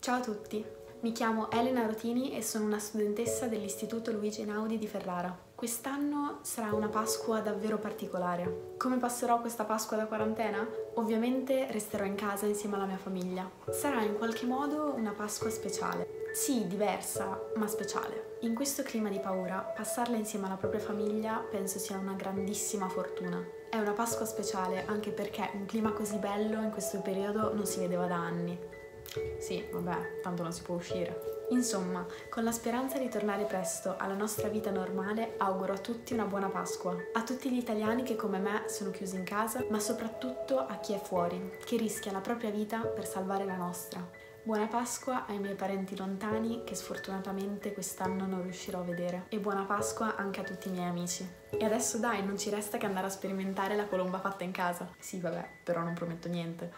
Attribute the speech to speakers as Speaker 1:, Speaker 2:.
Speaker 1: Ciao a tutti, mi chiamo Elena Rotini e sono una studentessa dell'Istituto Luigi Einaudi di Ferrara. Quest'anno sarà una Pasqua davvero particolare. Come passerò questa Pasqua da quarantena? Ovviamente resterò in casa insieme alla mia famiglia. Sarà in qualche modo una Pasqua speciale. Sì, diversa, ma speciale. In questo clima di paura, passarla insieme alla propria famiglia penso sia una grandissima fortuna. È una Pasqua speciale anche perché un clima così bello in questo periodo non si vedeva da anni. Sì, vabbè, tanto non si può uscire. Insomma, con la speranza di tornare presto alla nostra vita normale, auguro a tutti una buona Pasqua. A tutti gli italiani che come me sono chiusi in casa, ma soprattutto a chi è fuori, che rischia la propria vita per salvare la nostra. Buona Pasqua ai miei parenti lontani che sfortunatamente quest'anno non riuscirò a vedere e buona Pasqua anche a tutti i miei amici. E adesso dai, non ci resta che andare a sperimentare la colomba fatta in casa. Sì, vabbè, però non prometto niente.